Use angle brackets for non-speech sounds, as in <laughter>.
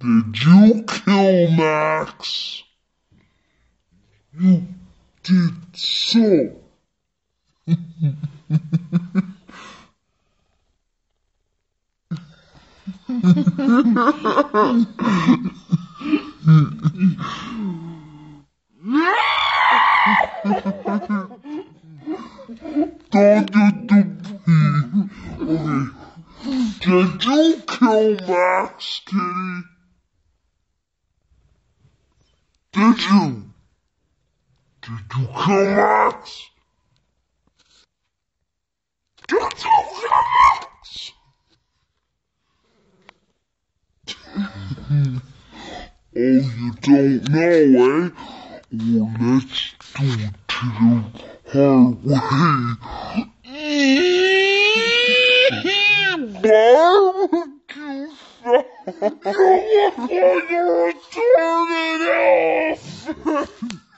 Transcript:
Did you kill Max? You did so. Don't you do me. Okay. Did you kill Max, Kitty? Did you? Did you kill Max? Did you kill Max? <laughs> oh, you don't know, eh? Well, let's do it to the hard way. Barbecue sauce. You're a turn it off.